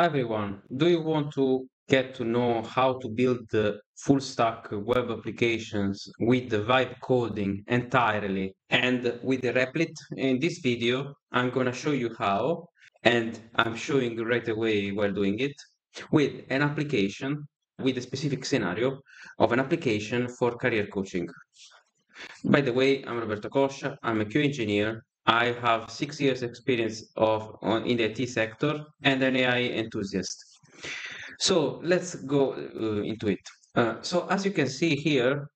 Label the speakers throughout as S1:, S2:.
S1: Everyone. Do you want to get to know how to build the full stack web applications with the vibe coding entirely and with the Replit? In this video, I'm going to show you how, and I'm showing right away while doing it, with an application, with a specific scenario of an application for career coaching. By the way, I'm Roberto Coscia. I'm a QA engineer I have six years experience of on, in the IT sector and an AI enthusiast. So let's go uh, into it. Uh, so as you can see here,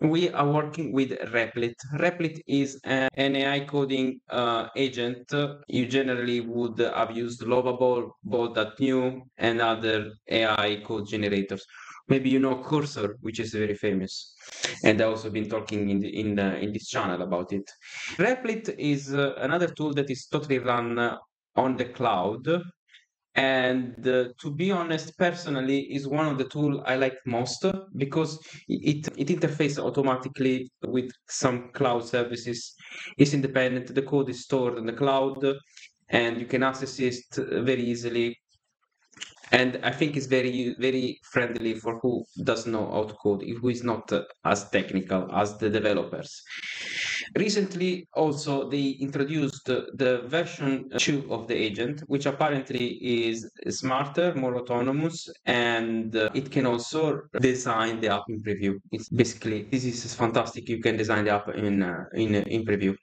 S1: we are working with Replit. Replit is an AI coding uh, agent. You generally would have used Lovable, Bolt.new, and other AI code generators. Maybe you know Cursor, which is very famous, and I've also been talking in the, in in this channel about it. Replit is uh, another tool that is totally run uh, on the cloud. And uh, to be honest personally is one of the tool i like most because it it interfaces automatically with some cloud services. It's independent the code is stored in the cloud and you can access it very easily and I think it's very very friendly for who doesn't know how to code, who is not uh, as technical as the developers. Recently, also they introduced the version two of the agent, which apparently is smarter, more autonomous, and uh, it can also design the app in preview. It's basically this is fantastic. You can design the app in uh, in in preview.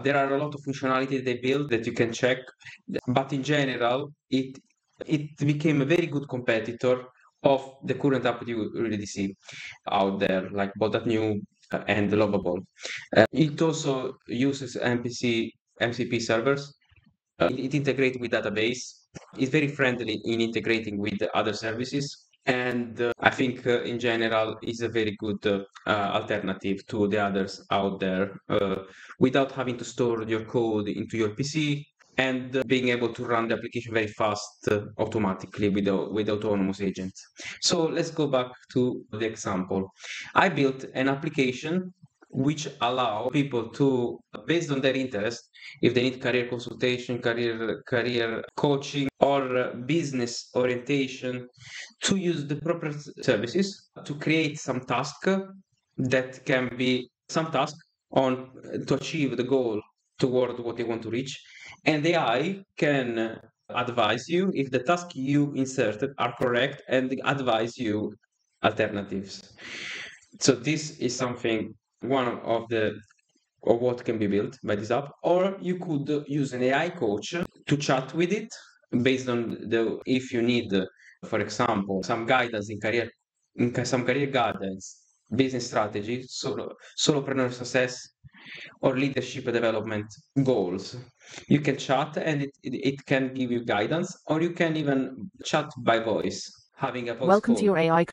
S1: There are a lot of functionality they build that you can check, but in general, it it became a very good competitor of the current app you already see out there, like Bolt.new uh, and Lovable. Uh, it also uses MPC MCP servers. Uh, it, it integrates with database. It's very friendly in integrating with other services. And uh, I think uh, in general is a very good uh, alternative to the others out there without having to store your code into your PC and being able to run the application very fast uh, automatically with, with autonomous agents. So let's go back to the example. I built an application which allow people to, based on their interest, if they need career consultation, career career coaching, or business orientation, to use the proper services to create some task that can be some task on to achieve the goal toward what they want to reach. And AI can advise you if the tasks you inserted are correct and advise you alternatives. So this is something one of the or what can be built by this app, or you could use an AI coach to chat with it based on the if you need, for example, some guidance in career in some career guidance, business strategy, solo solopreneur success, or leadership development goals. You can chat and it, it, it can give you guidance, or you can even chat by voice, having a voice
S2: Welcome
S1: call.
S2: to your AI.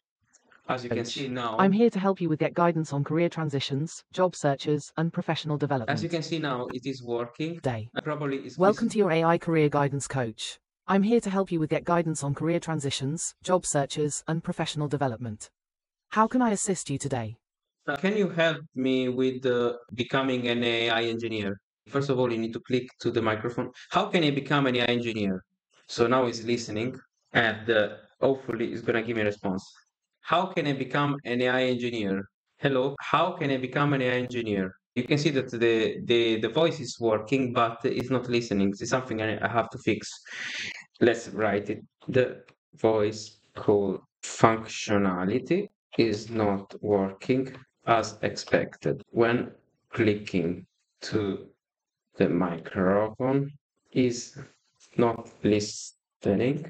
S1: As you can see now,
S2: I'm here to help you with get guidance on career transitions, job searches, and professional development.
S1: as you can see now, it is working.
S2: Day.
S1: Probably it's
S2: Welcome to your AI career guidance coach. I'm here to help you with get guidance on career transitions, job searches, and professional development. How can I assist you today?
S1: Uh, Can you help me with uh, becoming an AI engineer? First of all, you need to click to the microphone. How can I become an AI engineer? So now he's listening and uh, hopefully he's going to give me a response. How can I become an AI engineer? Hello, how can I become an AI engineer? You can see that the, the, the voice is working, but it's not listening. It's something I, I have to fix. Let's write it. The voice call functionality is not working as expected. When clicking to the microphone is not listening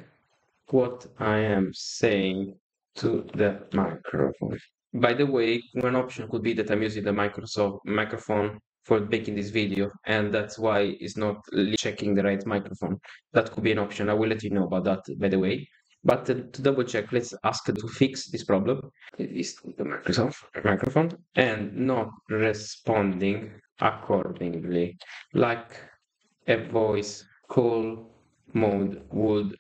S1: what I am saying to the microphone. By the way, one option could be that I'm using the Microsoft microphone for making this video, and that's why it's not checking the right microphone. That could be an option. I will let you know about that, by the way. But to, to double check, let's ask to fix this problem. It is the Microsoft microphone and not responding accordingly, like a voice call mode would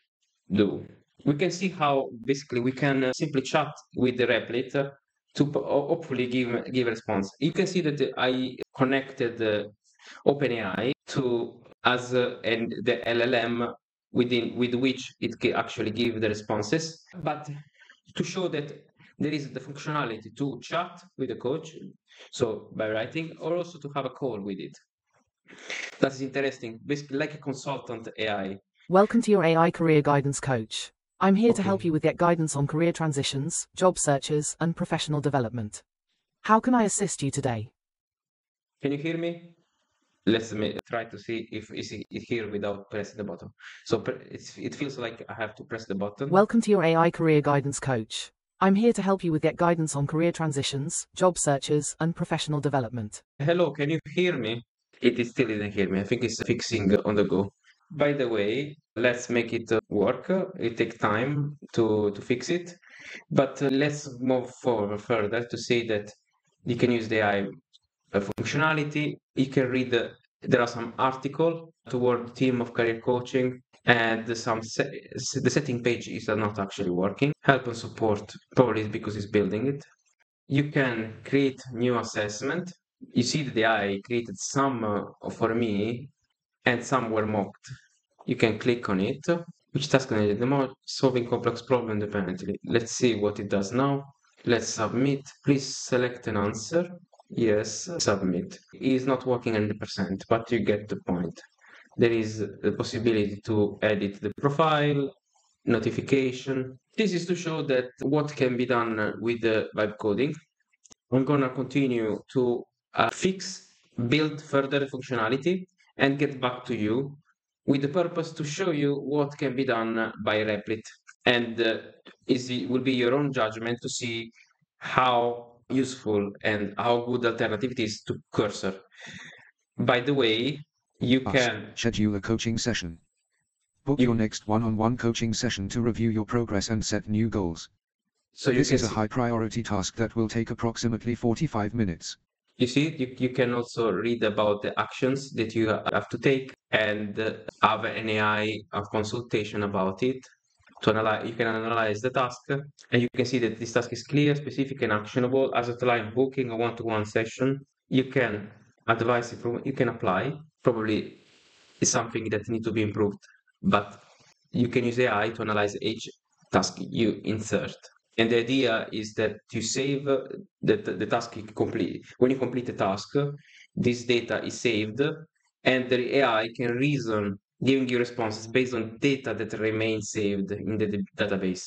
S1: do. We can see how basically we can uh, simply chat with the Replit uh, to hopefully give give a response. You can see that I connected uh, OpenAI to as uh, and the LLM within with which it can actually give the responses, but to show that there is the functionality to chat with the coach, so by writing, or also to have a call with it. That's interesting, basically like a consultant AI.
S2: Welcome to your AI career guidance coach. I'm here to help you with get guidance on career transitions, job searches, and professional development. How can I assist you today?
S1: Can you hear me? Let's me try to see if is it here without pressing the button. So it's, it feels like I have to press the button.
S2: Welcome to your AI career guidance coach. I'm here to help you with get guidance on career transitions, job searches, and professional development.
S1: Hello, can you hear me? It is still didn't hear me. I think it's fixing on the go. By the way, let's make it uh, work. It takes time to to fix it, but uh, let's move forward further to say that you can use the AI functionality. You can read the, there are some article toward team of career coaching and some se- the setting page is not actually working. Help and support probably because it's building it. You can create new assessment. You see that the AI created some uh, for me and some were mocked. You can click on it. Which task the most? Solving complex problem independently. Let's see what it does now. Let's submit. Please select an answer. Yes, submit. It is not working 100%, but you get the point. There is the possibility to edit the profile, notification. This is to show that what can be done with the vibe coding. I'm gonna continue to uh, fix, build further functionality, and get back to you with the purpose to show you what can be done by Replit. And uh, is it will be your own judgment to see how useful and how good alternative it is to Cursor. By the way, you
S3: Us.
S1: can
S3: Schedule a coaching session. Book
S1: You-
S3: your next one-on-one coaching session to review your progress and set new goals.
S1: so
S3: This is a high priority task that will take approximately 45 minutes.
S1: You see, you, you can also read about the actions that you have to take and have an AI consultation about it. To analyze, you can analyze the task, and you can see that this task is clear, specific, and actionable. As a line booking a one-to-one session, you can advise. You can apply. Probably is something that need to be improved, but you can use AI to analyze each task you insert. And the idea is that you save uh, that the, the task you complete. When you complete a task, this data is saved, and the AI can reason, giving you responses based on data that remains saved in the d- database.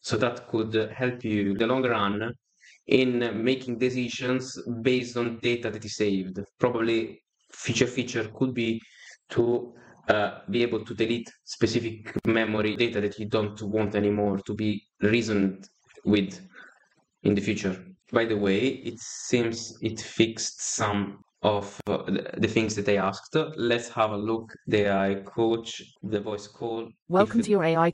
S1: So that could help you in the long run in making decisions based on data that is saved. Probably future feature could be to uh, be able to delete specific memory data that you don't want anymore to be reasoned with in the future. By the way, it seems it fixed some of uh, the, things that I asked. Let's have a look. The AI coach, the voice call.
S2: Welcome
S1: If-
S2: to your AI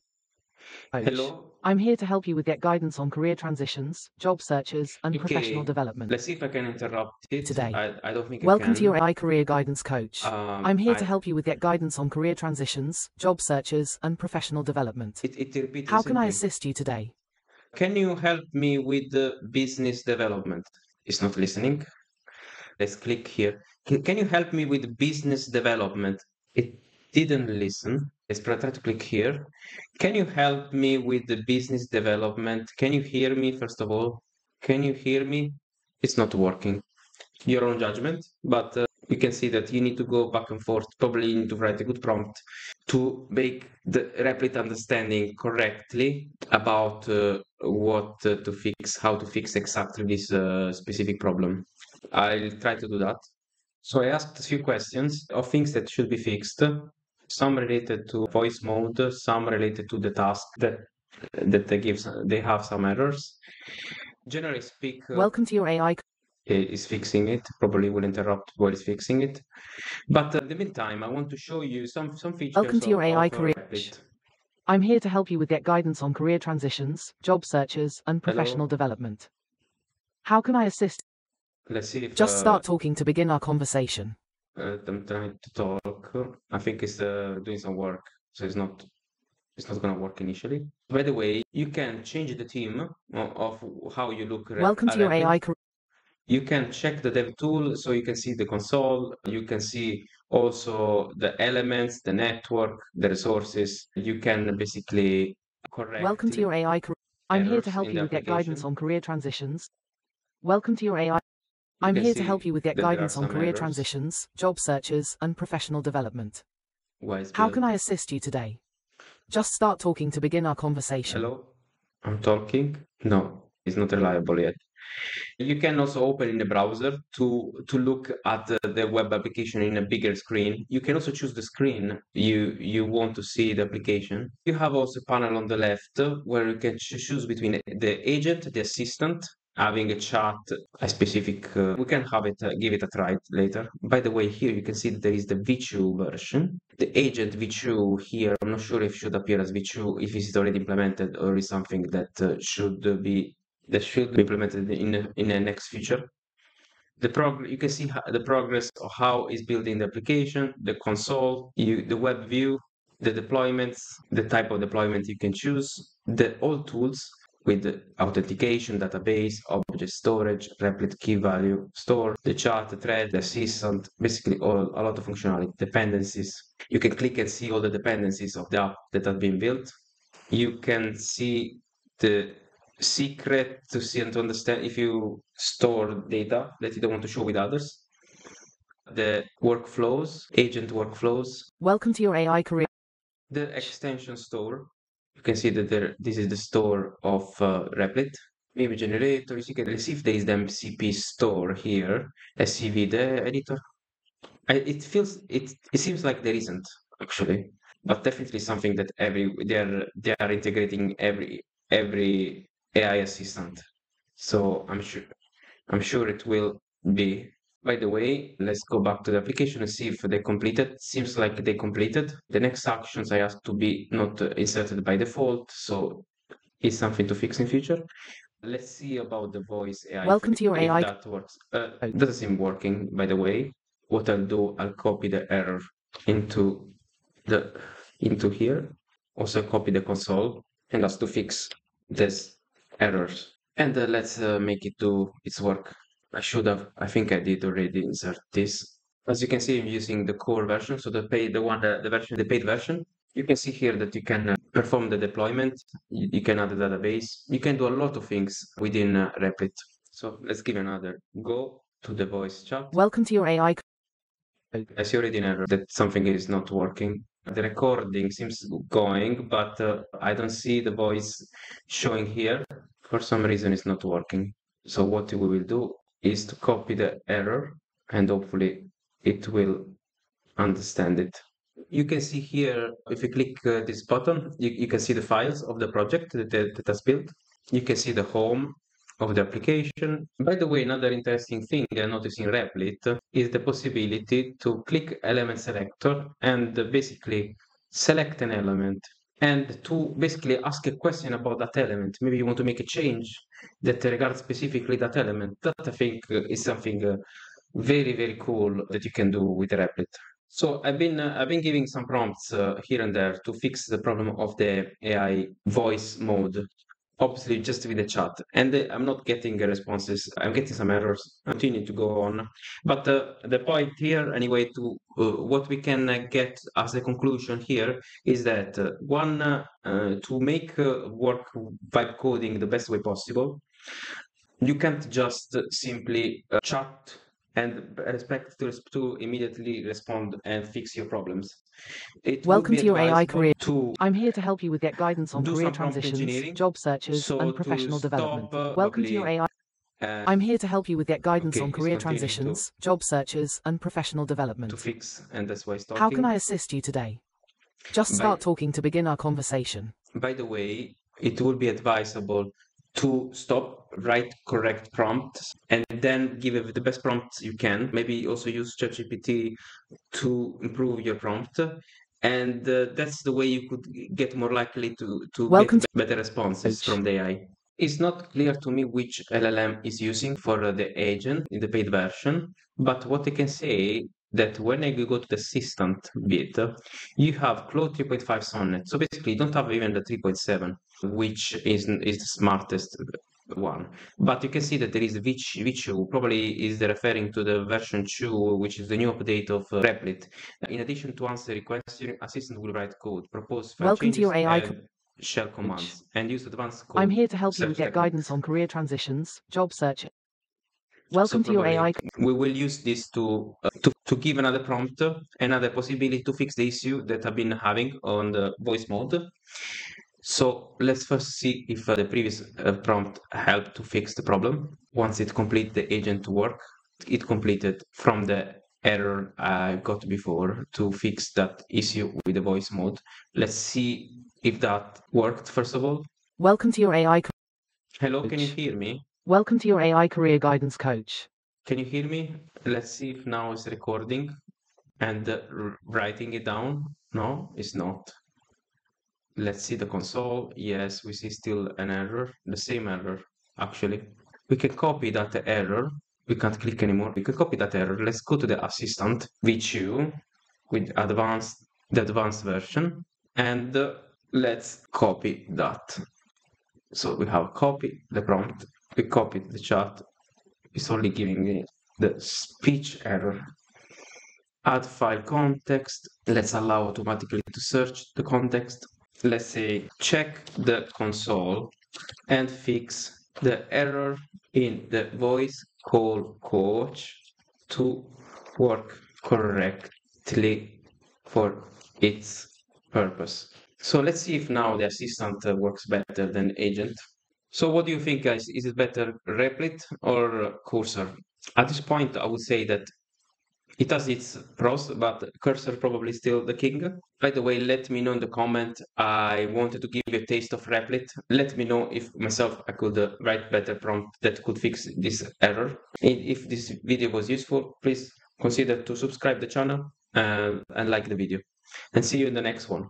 S2: coach.
S1: Hello.
S2: I'm here to help you with get guidance on career transitions, job searches, and
S1: Okay,
S2: professional development.
S1: Let's see if I can interrupt it.
S2: Today.
S1: I, I don't think I
S2: Welcome to your AI career guidance coach.
S1: Um,
S2: I'm here to help you with get guidance on career transitions, job searches, and professional development.
S1: It, it repeats
S2: How can I assist you today?
S1: Can you help me with the business development? It's not listening. Let's click here. Can, you help me with business development? It didn't listen. Let's try try to click here. Can you help me with the business development? Can you hear me, first of all? Can you hear me? It's not working. Your own judgment, but uh, you can see that you need to go back and forth. Probably you need to write a good prompt to make the Replit understanding correctly about uh, what uh, to fix, how to fix exactly this uh, specific problem. I'll try to do that. So I asked a few questions of things that should be fixed, some related to voice mode, some related to the task that that they give they have some errors. Generally speak, uh,
S2: Welcome to your AI.
S1: is fixing it. Probably will interrupt while it's fixing it. But uh, in the meantime, I want to show you some some features.
S2: Welcome to your AI
S1: uh,
S2: career. I'm here to help you with get guidance on career transitions, job searches, and professional development. How can I assist?
S1: Let's see if
S2: Just
S1: uh,
S2: start talking to begin our conversation.
S1: uh, I'm trying to talk. I think it's uh, doing some work, so it's not it's not gonna work initially. By the way, you can change the theme of how you look.
S2: Welcome to your AI career.
S1: You can check the dev tool so you can see the console. You can see also the elements, the network, the resources. You can basically correct.
S2: Welcome to your AI career. I'm here to help you get guidance on career transitions. Welcome to your AI. I'm here to help you with get
S1: that there are
S2: guidance on career
S1: errors.
S2: transitions, job searches, and professional development. How can I assist you today? Just start talking to begin our conversation.
S1: Hello? I'm talking? No, it's not reliable yet. You can also open in the browser to to look at the, the web application in a bigger screen. You can also choose the screen you you want to see the application. You have also a panel on the left where you can choose between the agent, the assistant, having a chat, a specific. Uh, we can have it, uh, give it a try later. By the way, here you can see that there is the V2 version. The agent V2 here, I'm not sure if should appear as V2 if it's already implemented or is something that uh, should be that should be implemented in a, in the next future. The prog you can see ho- the progress of how is building the application, the console, you the web view, the deployments, the type of deployment you can choose, the all tools with the authentication, database, object storage, replit key value store, the chart, the thread, the assistant, basically all a lot of functionality, dependencies. You can click and see all the dependencies of the app that have been built. You can see the secret to see and to understand if you store data that you don't want to show with others. The workflows, agent workflows,
S2: Welcome to your AI career.
S1: the extension store. You can see that there, this is the store of uh, Replit. Image generators, you can see if there is the MCP store here, SCV, the editor. I, it feels, it, it seems like there isn't actually, but definitely something that every, they are, they are integrating every, every AI assistant. So I'm sure, I'm sure it will be. By the way, let's go back to the application and see if they completed. Seems like they completed. The next actions I asked to be not uh, inserted by default, so it's something to fix in future. Let's see about the voice AI.
S2: Welcome to your
S1: if
S2: AI
S1: that works. Uh, it doesn't seem working, by the way. What I'll do, I'll copy the error into the into here. Also copy the console and ask to fix this errors. And uh, let's uh, make it do its work. I should have, I think I did already insert this. As you can see, I'm using the core version, so the paid, the one, the, the version, the paid version. You can see here that you can uh, perform the deployment. You, you can add a database. You can do a lot of things within uh, Replit. So let's give another go to the voice chat.
S2: Welcome to your AI.
S1: I see already an error that something is not working. The recording seems going, but uh, I don't see the voice showing here. For some reason, it's not working. So what we will do is to copy the error and hopefully it will understand it. You can see here, if you click uh, this button, you, you can see the files of the project that, that, has built. You can see the home of the application. By the way, another interesting thing I noticed in Replit is the possibility to click element selector and basically select an element and to basically ask a question about that element. Maybe you want to make a change that regards specifically that element. That I think is something uh, very, very cool that you can do with Replit. So I've been uh, I've been giving some prompts uh, here and there to fix the problem of the AI voice mode obviously just with the chat. And uh, i'm not getting responses. I'm getting some errors. Continue to go on. But uh, the point here anyway to uh, what we can uh, get as a conclusion here is that uh, one uh, to make work vibe coding the best way possible you can't just simply chat and expect to, to immediately respond and fix your problems it
S2: Welcome to your AI career.
S1: to
S2: I'm here to help you with get guidance on career transitions, job searches,
S1: So
S2: and professional development.
S1: uh,
S2: Welcome to your AI.
S1: uh,
S2: I'm here to help you with get guidance
S1: Okay,
S2: on career
S1: continuing to-
S2: transitions, job searches, and professional development.
S1: to fix and that's why
S2: How can I assist you today? Just
S1: By-
S2: start talking to begin our conversation.
S1: By the way, it would be advisable to stop, write correct prompts, and then give it the best prompts you can. Maybe also use ChatGPT to improve your prompt. And uh, that's the way you could get more likely to, to
S2: Welcome
S1: get better responses from the AI. It's not clear to me which LLM is using for uh, the agent in the paid version, but what I can say that when I go to the assistant bit, you have Claude 3.5 Sonnet. So basically, you don't have even the 3.7, which is, is the smartest one. But you can see that there is V2, probably is referring to the version 2, which is the new update of uh, Replit. In addition to answer requests, your assistant will write code, propose
S2: Welcome to your AI
S1: shell commands, and use advanced code.
S2: I'm here to help you get guidance on career transitions, job search. Welcome so to your AI.
S1: We will use this to, uh, to to give another prompt, another possibility to fix the issue that I've been having on the voice mode. So let's first see if uh, the previous uh, prompt helped to fix the problem. Once it completed the agent work, it completed from the error I got before to fix that issue with the voice mode. Let's see if that worked first of all.
S2: Welcome to your AI.
S1: Hello, can you hear me?
S2: Welcome to your AI career guidance coach.
S1: Can you hear me? Let's see if now it's recording and uh, writing it down. No, it's not. Let's see the console. Yes, we see still an error, the same error, actually. We can copy that error. We can't click anymore. We can copy that error. Let's go to the assistant V2 with advanced, the advanced version, and uh, let's copy that. So we have copy the prompt. We copied the chat. It's only giving me the speech error. Add file context. Let's allow automatically to search the context let's say, check the console and fix the error in the voice call coach to work correctly for its purpose. So let's see if now the assistant uh, works better than agent. So what do you think guys? Is it better Replit or Cursor? At this point, I would say that it has its pros, but Cursor probably still the king. By the way, let me know in the comment. I wanted to give you a taste of Replit. Let me know if myself I could uh, write better prompt that could fix this error. And if this video was useful, please consider to subscribe the channel uh, and like the video. And see you in the next one.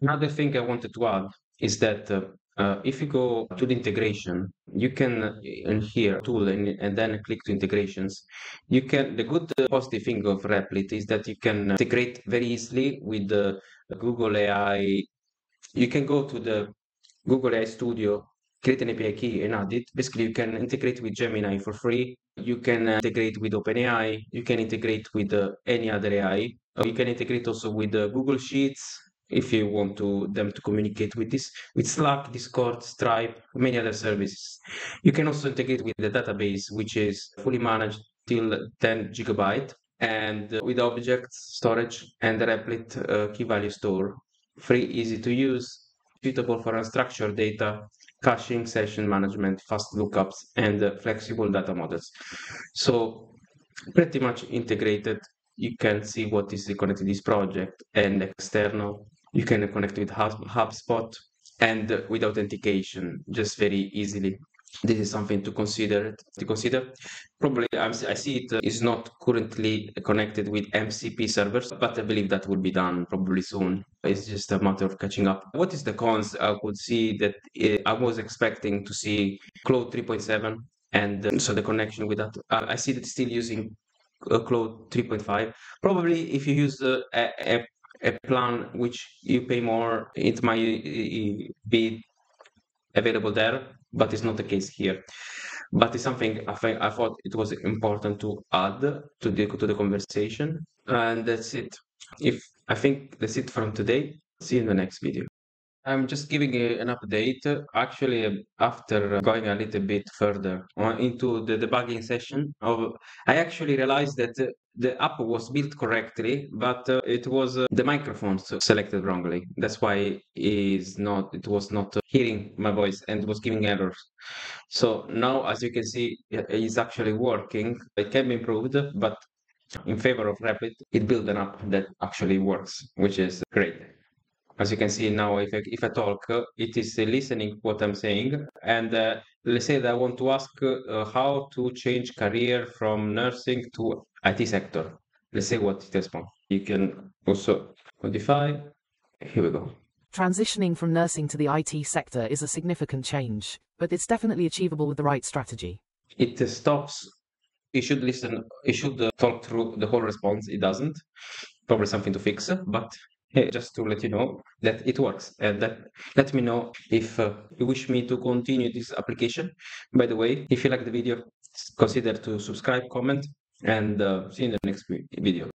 S1: Another thing I wanted to add is that uh, uh, if you go to the integration, you can uh, in here tool and, and, then click to integrations. You can the good uh, positive thing of Replit is that you can integrate very easily with the Google AI. You can go to the Google AI Studio, create an API key and add it. Basically, you can integrate with Gemini for free. You can uh, integrate with OpenAI. You can integrate with uh, any other AI. you can integrate also with Google Sheets if you want to them to communicate with this with slack discord stripe many other services. You can also integrate with the database which is fully managed till 10 gigabyte and uh, with objects storage and the replit uh, key value store. Free easy to use suitable for unstructured data caching session management fast lookups and uh, flexible data models. So pretty much integrated. You can see what is connected to this project and external you can connect with Hub, HubSpot and with authentication just very easily. This is something to consider. To consider, probably I see it is not currently connected with MCP servers, but I believe that will be done probably soon. It's just a matter of catching up. What is the cons? I could see that eh, I was expecting to see Claude 3.7, and uh, so the connection with that. I see that still using uh, Claude 3.5. Probably if you use uh, a, a a plan which you pay more, it might eh, be available there, but it's not the case here. But it's something I, think, I thought it was important to add to the to the conversation, and that's it. If I think that's it from today. See you in the next video. I'm just giving a, an update. Actually, um, after going a little bit further uh, into the debugging session, of, I actually realized that the app was built correctly, but uh, it was uh, the microphones selected wrongly. That's why is not it was not uh, hearing my voice and was giving errors. So now, as you can see, it's actually working. It can be improved, but in favor of Replit, it built an app that actually works, which is great as you can see now, if I, if I talk, it is listening what I'm saying. And uh, let's say that I want to ask uh, how to change career from nursing to IT sector. Let's say what it responds. You can also modify. Here we go.
S2: Transitioning from nursing to the IT sector is a significant change, but it's definitely achievable with the right strategy.
S1: It stops. It should listen. It should uh, talk through the whole response. It doesn't. Probably something to fix, but just to let you know that it works. And that let me know if uh, you wish me to continue this application. By the way if you like the video consider to subscribe comment and uh, see you in the next video